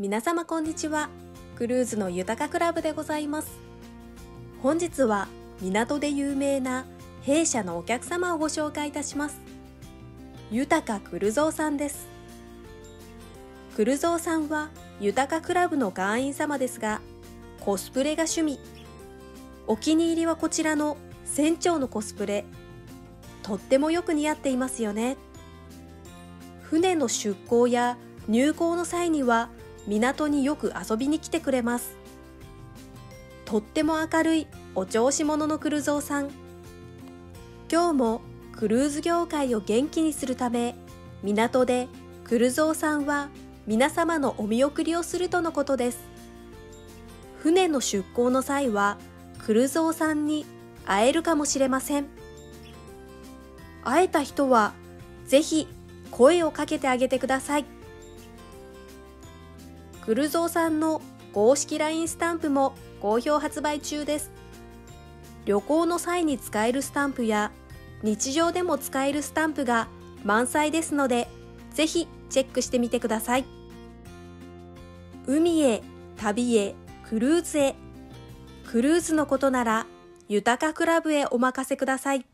皆様こんにちは。クルーズの豊かクラブでございます。本日は港で有名な弊社のお客様をご紹介いたします。豊かクルゾーさんです。クルゾーさんは豊かクラブの会員様ですがコスプレが趣味。お気に入りはこちらの船長のコスプレ。とってもよく似合っていますよね。船の出港や入港の際には港によく遊びに来てくれます。とっても明るいお調子者のクルゾーさん。今日もクルーズ業界を元気にするため港でクルゾーさんは皆様のお見送りをするとのことです。船の出港の際はクルゾーさんに会えるかもしれません。会えた人はぜひ声をかけてあげてください。クルゾーさんの公式 LINE スタンプも好評発売中です。旅行の際に使えるスタンプや日常でも使えるスタンプが満載ですのでぜひチェックしてみてください。海へ旅へクルーズへ。クルーズのことなら豊かクラブへお任せください。